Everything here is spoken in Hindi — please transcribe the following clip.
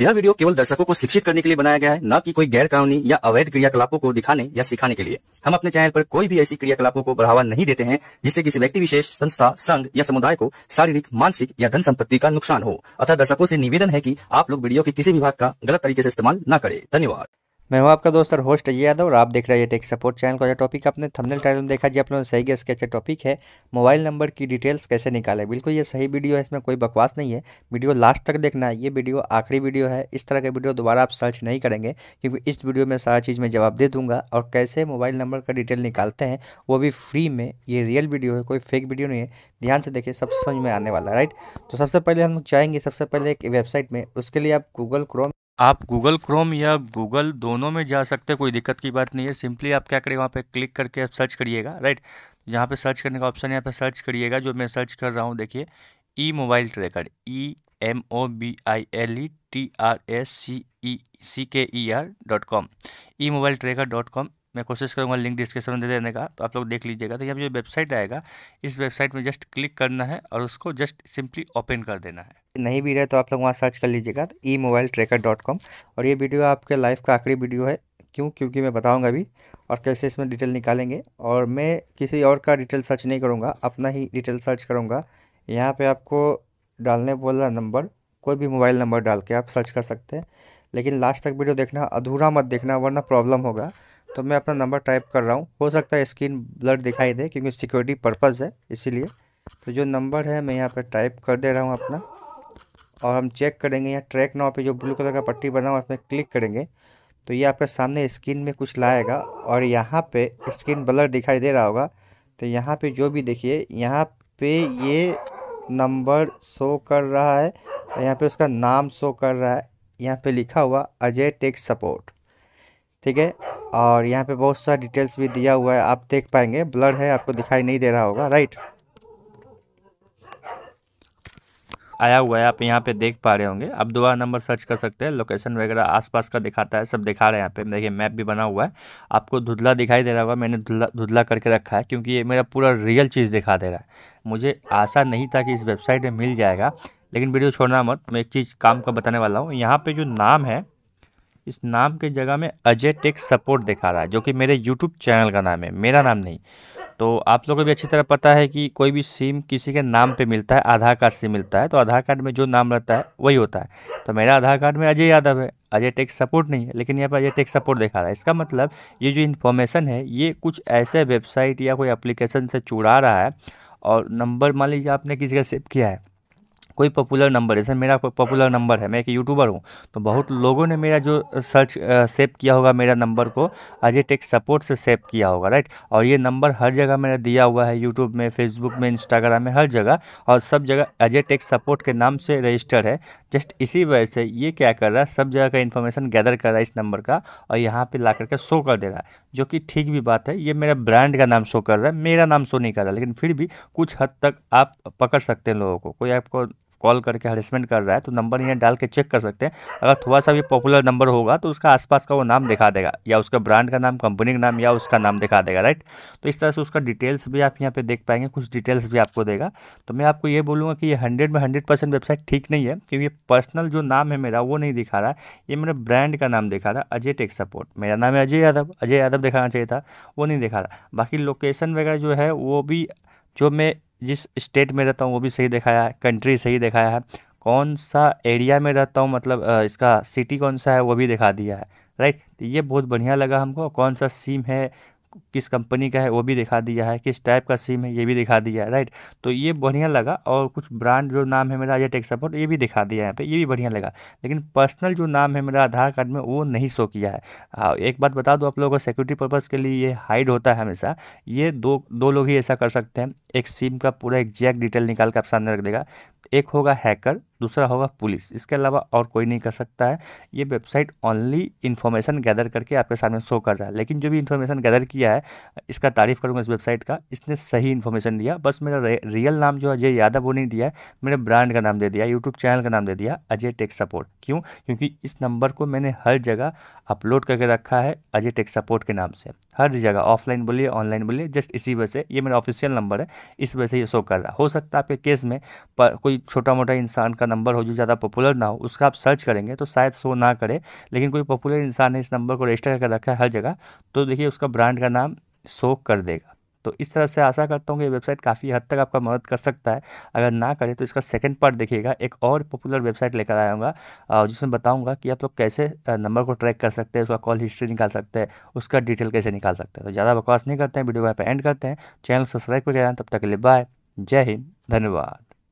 यह वीडियो केवल दर्शकों को शिक्षित करने के लिए बनाया गया है, न कि कोई गैर कानूनी या अवैध क्रियाकलापों को दिखाने या सिखाने के लिए। हम अपने चैनल पर कोई भी ऐसी क्रियाकलापों को बढ़ावा नहीं देते हैं, जिससे किसी व्यक्ति, विशेष संस्था, संघ या समुदाय को शारीरिक, मानसिक या धन संपत्ति का नुकसान हो। अतः दर्शकों से निवेदन है की आप लोग वीडियो के किसी भी भाग का गलत तरीके ऐसी इस्तेमाल न करें। धन्यवाद। मैं हूँ आपका दोस्त और होस्ट अजय यादव, और आप देख रहे हैं टेक सपोर्ट चैनल का। जो टॉपिक आपने थंबनेल टाइटल में देखा, जी आप लोगों ने सही गेस के अच्छा टॉपिक है मोबाइल नंबर की डिटेल्स कैसे निकाले। बिल्कुल ये सही वीडियो है, इसमें कोई बकवास नहीं है। वीडियो लास्ट तक देखना है ये वीडियो आखिरी वीडियो है, इस तरह का वीडियो दोबारा आप सर्च नहीं करेंगे, क्योंकि इस वीडियो में सारा चीज़ मैं जवाब दे दूँगा, और कैसे मोबाइल नंबर का डिटेल निकालते हैं, वो भी फ्री में, ये रियल वीडियो है, कोई फेक वीडियो नहीं है। ध्यान से देखिए सब समझ में आने वाला राइट तो सबसे पहले हम चाहेंगे सबसे पहले एक वेबसाइट में, उसके लिए आप गूगल क्रोम आप गूगल क्रोम या गूगल दोनों में जा सकते हैं, कोई दिक्कत की बात नहीं है। सिंपली आप क्या करें वहाँ पे क्लिक करके आप सर्च करिएगा राइट यहाँ पे सर्च करने का ऑप्शन यहाँ पे सर्च करिएगा, जो मैं सर्च कर रहा हूँ, देखिए E mobile tracker E M O B I L E T R S C E C K E R dot com E mobile tracker dot com मैं कोशिश करूँगा लिंक डिस्क्रिप्शन में दे देने का तो आप लोग देख लीजिएगा। तो यहाँ जो वेबसाइट आएगा, इस वेबसाइट में जस्ट क्लिक करना है और उसको जस्ट सिंपली ओपन कर देना है। नहीं भी रहे तो आप लोग वहाँ सर्च कर लीजिएगा E mobile tracker dot com और ये वीडियो आपके लाइफ का आखिरी वीडियो है। क्यों? क्योंकि मैं बताऊँगा अभी और कैसे इसमें डिटेल निकालेंगे। और मैं किसी और का डिटेल सर्च नहीं करूँगा, अपना ही डिटेल सर्च करूँगा। यहाँ पर आपको डालने बोला नंबर, कोई भी मोबाइल नंबर डाल के आप सर्च कर सकते हैं। लेकिन लास्ट तक वीडियो देखना, अधूरा मत देखना, वरना प्रॉब्लम होगा। तो मैं अपना नंबर टाइप कर रहा हूँ। हो सकता है स्क्रीन ब्लर दिखाई दे, क्योंकि सिक्योरिटी पर्पज़ है, इसीलिए। तो जो नंबर है, मैं यहाँ पर टाइप कर दे रहा हूँ अपना। और हम चेक करेंगे, यहाँ ट्रैक नाव पे जो ब्लू कलर का पट्टी बना हुआ है, उसमें क्लिक करेंगे। तो ये आपके सामने स्क्रीन में कुछ लाएगा, और यहाँ पे स्क्रीन ब्लर दिखाई दे रहा होगा। तो यहाँ पे जो भी देखिए, यहाँ पे ये नंबर शो कर रहा है, और यहाँ पे उसका नाम शो कर रहा है। यहाँ पे लिखा हुआ अजय टेक सपोर्ट ठीक है? और यहाँ पे बहुत सारा डिटेल्स भी दिया हुआ है, आप देख पाएँगे। ब्लड है, आपको दिखाई नहीं दे रहा होगा राइट आया हुआ है, आप यहाँ पे देख पा रहे होंगे। आप दोबारा नंबर सर्च कर सकते हैं लोकेशन वगैरह आसपास का दिखाता है, सब दिखा रहे हैं यहाँ पे। देखिए मैप भी बना हुआ है। आपको धुधला दिखाई दे रहा होगा, मैंने धुधला धुधला करके रखा है, क्योंकि ये मेरा पूरा रियल चीज़ दिखा दे रहा है। मुझे आशा नहीं था कि इस वेबसाइट में मिल जाएगा, लेकिन वीडियो छोड़ना मत, मैं एक चीज़ काम का बताने वाला हूँ। यहाँ पर जो नाम है इस नाम के जगह में अजय टेक सपोर्ट दिखा रहा है, जो कि मेरे यूट्यूब चैनल का नाम है, मेरा नाम नहीं। तो आप लोगों को भी अच्छी तरह पता है कि कोई भी सिम किसी के नाम पे मिलता है, आधार कार्ड से मिलता है तो आधार कार्ड में जो नाम रहता है, वही होता है। तो मेरा आधार कार्ड में अजय यादव है, अजय टेक सपोर्ट नहीं है, लेकिन यहाँ पर अजय टेक सपोर्ट दिखा रहा है। इसका मतलब ये जो इन्फॉर्मेशन है, ये कुछ ऐसे वेबसाइट या कोई अप्लीकेशन से चुरा रहा है, और नंबर मान लीजिए आपने किसी का सेव किया है कोई पॉपुलर नंबर जैसे मेरा पॉपुलर नंबर है। मैं एक यूट्यूबर हूँ तो बहुत लोगों ने मेरा जो सर्च सेव किया होगा मेरा नंबर को अजय टेक सपोर्ट से सेव किया होगा राइट और ये नंबर हर जगह मेरा दिया हुआ है यूट्यूब में फेसबुक में इंस्टाग्राम में, हर जगह, और सब जगह अजय टेक सपोर्ट के नाम से रजिस्टर है। जस्ट इसी वजह से ये क्या कर रहा है, सब जगह का इन्फॉर्मेशन गैदर कर रहा है इस नंबर का, और यहाँ पर ला करके शो कर दे रहा है, जो कि ठीक भी बात है। ये मेरा ब्रांड का नाम शो कर रहा है, मेरा नाम शो नहीं कर रहा, लेकिन फिर भी कुछ हद तक आप पकड़ सकते हैं लोगों को। कोई आपको कॉल करके हरेसमेंट कर रहा है तो नंबर यहाँ डाल के चेक कर सकते हैं। अगर थोड़ा सा भी पॉपुलर नंबर होगा तो उसका आसपास का वो नाम दिखा देगा, या उसका ब्रांड का नाम, कंपनी का नाम, या उसका नाम दिखा देगा, राइट? तो इस तरह से उसका डिटेल्स भी आप यहाँ पर देख पाएँगे, कुछ डिटेल्स भी आपको देगा। तो मैं आपको ये बोलूँगा कि ये हंड्रेड में हंड्रेड परसेंट वेबसाइट ठीक नहीं है, क्योंकि पर्सनल जो नाम है मेरा, वो नहीं दिखा रहा ये मेरा ब्रांड का नाम दिखा रहा है, अजय टेक सपोर्ट। मेरा नाम है अजय यादव अजय यादव दिखाना चाहिए था, वो नहीं दिखा रहा। बाकी लोकेशन वगैरह जो है, वो भी जो मैं जिस स्टेट में रहता हूँ, वो भी सही दिखाया है कंट्री सही दिखाया है। कौन सा एरिया में रहता हूँ मतलब इसका सिटी कौन सा है, वो भी दिखा दिया है राइट तो ये बहुत बढ़िया लगा हमको। कौन सा सिम है किस कंपनी का है, वो भी दिखा दिया है, किस टाइप का सिम है, ये भी दिखा दिया है राइट तो ये बढ़िया लगा और कुछ ब्रांड जो नाम है मेरा अजय टेक सपोर्ट, ये भी दिखा दिया है यहाँ पे, ये भी बढ़िया लगा। लेकिन पर्सनल जो नाम है मेरा, आधार कार्ड में वो नहीं शो किया है। हाँ एक बात बता दो आप लोगों को सिक्योरिटी पर्पज़ के लिए ये हाइड होता है हमेशा। ये दो दो लोग ही ऐसा कर सकते हैं। एक सिम का पूरा एग्जैक्ट डिटेल निकाल कर आप सामने रख देगा। एक होगा हैकर, दूसरा होगा पुलिस। इसके अलावा और कोई नहीं कर सकता है। ये वेबसाइट ओनली इन्फॉर्मेशन गैदर करके आपके सामने शो कर रहा है। लेकिन जो भी इन्फॉर्मेशन गैदर किया है, इसका तारीफ़ करूँगा इस वेबसाइट का। इसने सही इन्फॉर्मेशन दिया। बस मेरा रियल नाम जो अजय यादव, वो नहीं दिया है। मेरे ब्रांड का नाम दे दिया यूट्यूब चैनल का नाम दे दिया, अजय टेक सपोर्ट क्यों? क्योंकि इस नंबर को मैंने हर जगह अपलोड करके रखा है अजय टेक सपोर्ट के नाम से। हर जगह ऑफलाइन बोलिए ऑनलाइन बोलिए जस्ट इसी वजह से ये मेरा ऑफिशियल नंबर है। इस वजह से ये शो कर रहा हो। सकता है आपके केस में कोई कोई छोटा मोटा इंसान का नंबर हो जो ज़्यादा पॉपुलर ना हो, उसका आप सर्च करेंगे तो शायद शो ना करे, लेकिन कोई पॉपुलर इंसान ने इस नंबर को रजिस्टर करके रखा है हर जगह तो देखिए उसका ब्रांड का नाम शो कर देगा। तो इस तरह से आशा करता हूँ कि वेबसाइट काफ़ी हद तक आपका मदद कर सकता है। अगर ना करे तो इसका सेकंड पार्ट देखिएगा, एक और पॉपुलर वेबसाइट लेकर आऊँगा जिसमें बताऊँगा कि आप लोग कैसे नंबर को ट्रैक कर सकते हैं, उसका कॉल हिस्ट्री निकाल सकते हैं, उसका डिटेल कैसे निकाल सकते हैं। तो ज़्यादा बकवास नहीं करते हैं, वीडियो यहाँ पर एंड करते हैं। चैनल सब्सक्राइब कर तब तक के लिए बाय जय हिंद, धन्यवाद।